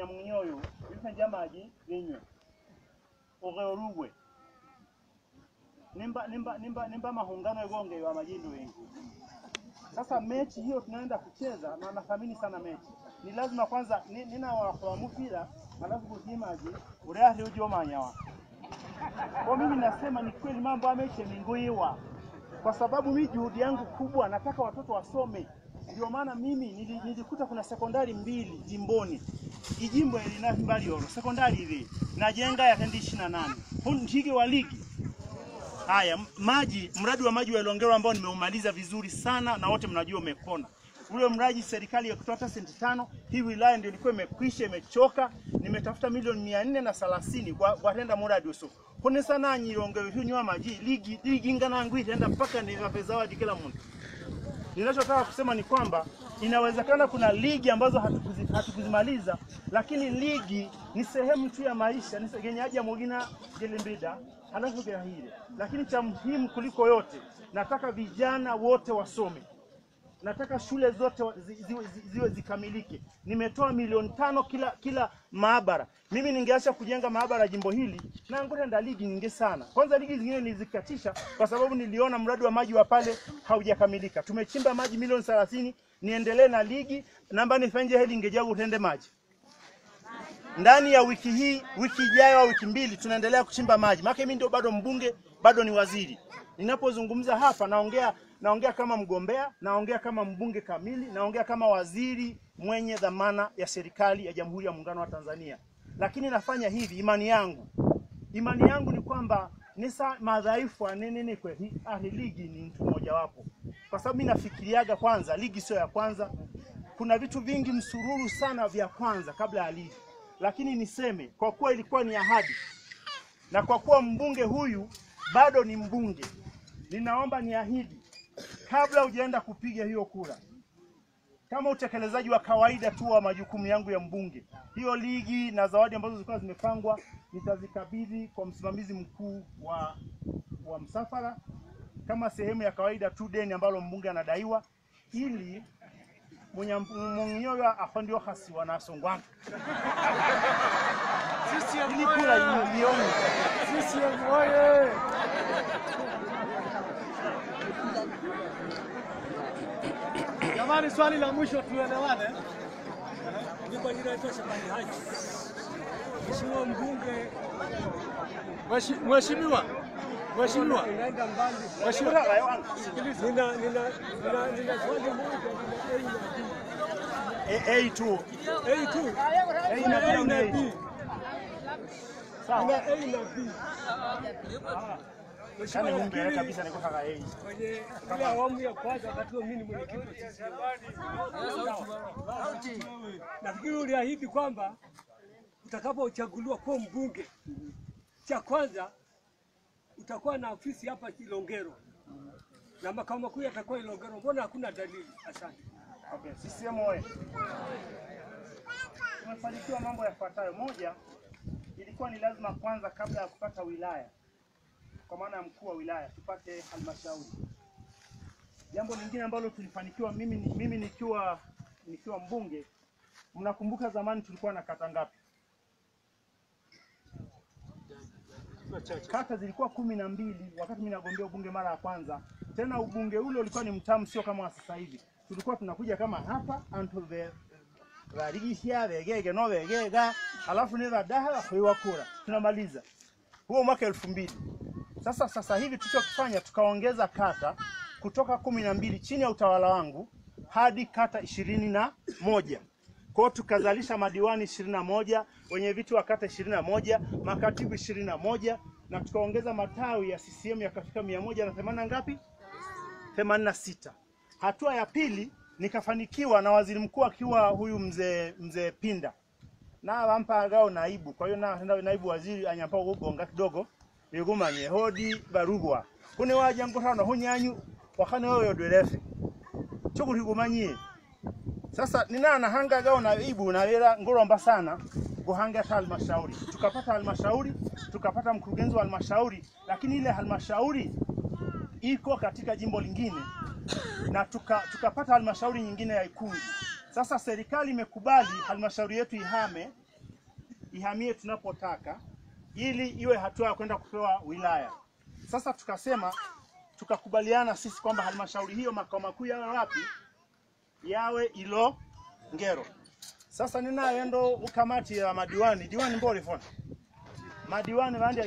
kinyamunyoyo bifenja maji linywe ugeorugwe nimba nimba nimba nimba mahungano egonge wa majindu wengi. Sasa mechi hiyo tunaenda kucheza na nathamini sana mechi. Ni lazima kwanza ni- nina wafahamu mupira alafu kutimaji ureari ujomanyawa kwa mimi nasema ni kweli mambo ameche ninguiwa kwa sababu mi juhudi yangu kubwa nataka watoto wasome ndio maana mimi nili- nilikuta kuna sekondari mbili jimboni. Ijimbo lina mbali oro sekondari hivi najenga ya tendi 28 nane hunjigi wa ligi. Haya maji mradi wa maji wa Ilongero ambao nimeumaliza vizuri sana na wote mnajua umepona ule mradi serikali ya kutoa hata senti tano hii wilaya ndio ilikuwa imekwisha imechoka. Nimetafuta milioni mia nne na thelathini kwa kwatenda mradi uso kone sana nyilongero hiyo nywa maji. Ligi ligi ngana yangu itaenda mpaka nivape zawadi kila mtu ninachotaka kusema ni kwamba inawezekana kuna ligi ambazo hatukuzi- hatukuzimaliza lakini ligi ni sehemu tu ya maisha ni haja mwingina gelimbida halafu hile lakini cha muhimu kuliko yote nataka vijana wote wasome nataka shule zote ziwe zi- zi, zi- ziwe zikamilike. Nimetoa milioni tano kila kila maabara. Mimi ningeacha kujenga maabara jimbo hili na ngotenda ligi nyingi sana. Kwanza ligi zingine nilizikatisha kwa sababu niliona mradi wa maji wa pale haujakamilika. Tumechimba maji milioni 30, niendelee na ligi namba nifanye heli ingejau utende maji ndani ya wiki hii, wiki ijayo au wiki mbili, tunaendelea kuchimba maji. Maana mimi ndio bado mbunge, bado ni waziri. Ninapozungumza hapa naongea naongea kama mgombea, naongea kama mbunge kamili, naongea kama waziri mwenye dhamana ya serikali ya Jamhuri ya Muungano wa Tanzania. Lakini nafanya hivi, imani yangu imani yangu ni kwamba nisa madhaifu anenene kwe hi- ahli ligi ni mtu mmoja wapo, kwa sababu mimi nafikiriaga kwanza, ligi sio ya kwanza. Kuna vitu vingi msururu sana vya kwanza kabla ya ligi, lakini niseme kwa kuwa ilikuwa ni ahadi na kwa kuwa mbunge huyu bado ni mbunge, ninaomba niahidi kabla hujaenda kupiga hiyo kura, kama utekelezaji wa kawaida tu wa majukumu yangu ya mbunge, hiyo ligi na zawadi ambazo zilikuwa zimepangwa nitazikabidhi kwa msimamizi mkuu wa, wa msafara kama sehemu ya kawaida tu deni ambalo mbunge anadaiwa ili munyoyo afandio hasiwa sisi ya kura Jamani, swali la mwisho tuelewane. Ni kwa jina la Shabani Haji. Mheshimiwa mbunge, Mheshimiwa, Mheshimiwa, Nina nina nina nina swali moja nina A na B. A tu A tu. A Nina na A B na na B. A. Nina sawa A na B. kwenye ile awamu ya kwanza wakati huo mimi ni mwenyekiti. Nafikiri uliahidi kwamba utakapochaguliwa kuwa mbunge, cha kwanza utakuwa na ofisi hapa Ilongero na makao makuu yatakuwa Ilongero. Mbona hakuna dalili? Asante. Okay, CCM oye! Tumefanikiwa mambo yafuatayo. Moja, ilikuwa ni lazima kwanza, kabla ya kupata wilaya, kwa maana ya mkuu wa wilaya, tupate halmashauri. Jambo lingine ambalo tulifanikiwa, mimi, mimi nikiwa nikiwa mbunge, mnakumbuka zamani tulikuwa na kata ngapi? Kata zilikuwa kumi na mbili wakati mimi nagombea ubunge mara ya kwanza. Tena ubunge ule ulikuwa ni mtamu, sio kama wa sasa hivi. Tulikuwa tunakuja kama hapa antu ve varigishia vegege no vegega, alafu nenda daha kuiwa kura, tunamaliza huo mwaka elfu mbili. Sasa sasa hivi tulichokifanya tukaongeza kata kutoka kumi na mbili chini ya utawala wangu hadi kata ishirini na moja. Kwa hiyo tukazalisha madiwani ishirini na moja, wenye viti wa kata ishirini na moja, makatibu ishirini na moja na tukaongeza matawi ya CCM yakafika mia moja na themanini na ngapi? 86. Hatua ya pili nikafanikiwa na waziri mkuu akiwa huyu mzee mzee Pinda na wampa agao naibu. Kwa hiyo na na- naibu waziri anyampa ubonga kidogo igumanye hodi barugwa. Kune waja ngotano hunyanyu wakane wewe yodwerefe chukuri gumanyie sasa nina nahanga gao naibu na wera ngoromba sana guhanga halmashauri. Tukapata halmashauri tukapata mkurugenzi wa halmashauri lakini ile halmashauri iko katika jimbo lingine. Na tuka, tukapata halmashauri nyingine ya Ikungi. Sasa serikali imekubali halmashauri yetu ihame ihamie tunapotaka, ili iwe hatua ya kwenda kupewa wilaya. Sasa tukasema tukakubaliana sisi kwamba halmashauri hiyo makao makuu yawe wapi? Yawe ilo ngero Sasa ninayo ndo ukamati ya madiwani diwani mbole fona madiwani vandi